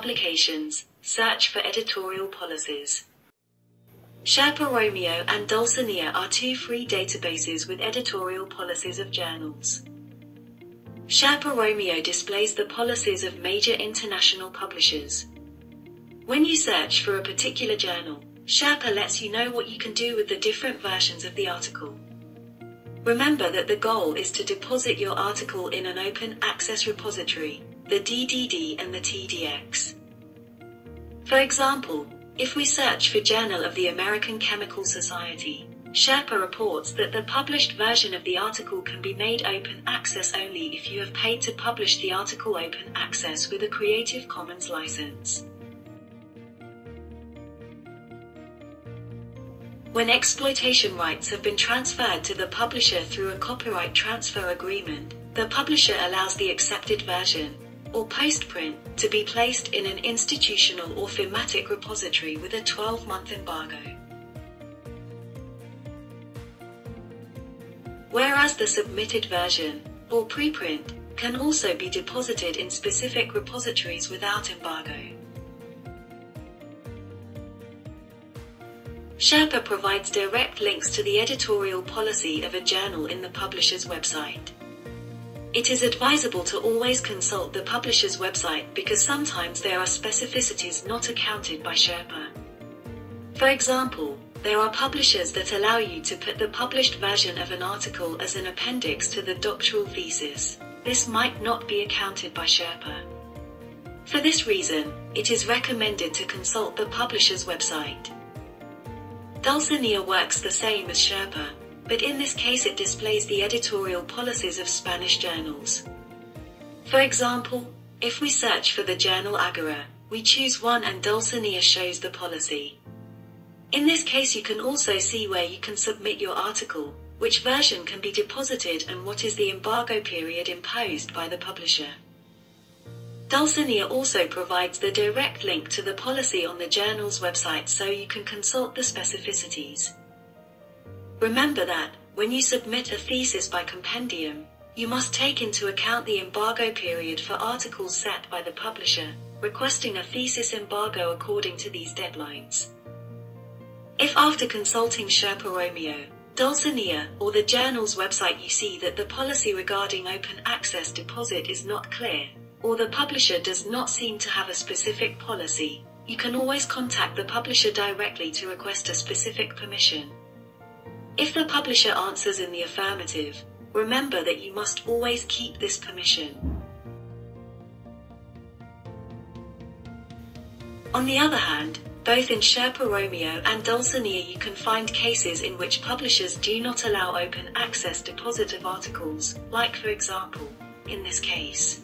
publications, search for editorial policies. Sherpa Romeo and Dulcinea are two free databases with editorial policies of journals. Sherpa Romeo displays the policies of major international publishers. When you search for a particular journal, Sherpa lets you know what you can do with the different versions of the article. Remember that the goal is to deposit your article in an open access repository, the DDD and the TDX. For example, if we search for Journal of the American Chemical Society, Sherpa reports that the published version of the article can be made open access only if you have paid to publish the article open access with a Creative Commons license. When exploitation rights have been transferred to the publisher through a copyright transfer agreement, the publisher allows the accepted version, or postprint, to be placed in an institutional or thematic repository with a 12-month embargo. Whereas the submitted version, or preprint, can also be deposited in specific repositories without embargo. Sherpa provides direct links to the editorial policy of a journal in the publisher's website. It is advisable to always consult the publisher's website because sometimes there are specificities not accounted by Sherpa. For example, there are publishers that allow you to put the published version of an article as an appendix to the doctoral thesis. This might not be accounted by Sherpa. For this reason, it is recommended to consult the publisher's website. Dulcinea works the same as Sherpa, but in this case it displays the editorial policies of Spanish journals. For example, if we search for the journal Agora, we choose one and Dulcinea shows the policy. In this case you can also see where you can submit your article, which version can be deposited and what is the embargo period imposed by the publisher. Dulcinea also provides the direct link to the policy on the journal's website so you can consult the specificities. Remember that, when you submit a thesis by compendium, you must take into account the embargo period for articles set by the publisher, requesting a thesis embargo according to these deadlines. If after consulting Sherpa Romeo, Dulcinea, or the journal's website you see that the policy regarding open access deposit is not clear, or the publisher does not seem to have a specific policy, you can always contact the publisher directly to request a specific permission. If the publisher answers in the affirmative, remember that you must always keep this permission. On the other hand, both in Sherpa Romeo and Dulcinea you can find cases in which publishers do not allow open access deposit of articles, like for example, in this case.